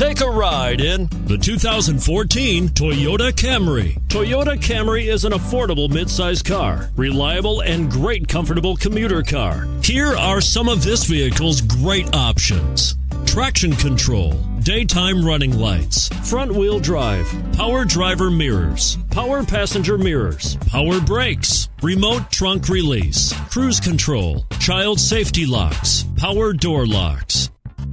Take a ride in the 2014 Toyota Camry. Toyota Camry is an affordable midsize car, reliable and great comfortable commuter car. Here are some of this vehicle's great options. Traction control, daytime running lights, front wheel drive, power driver mirrors, power passenger mirrors, power brakes, remote trunk release, cruise control, child safety locks, power door locks.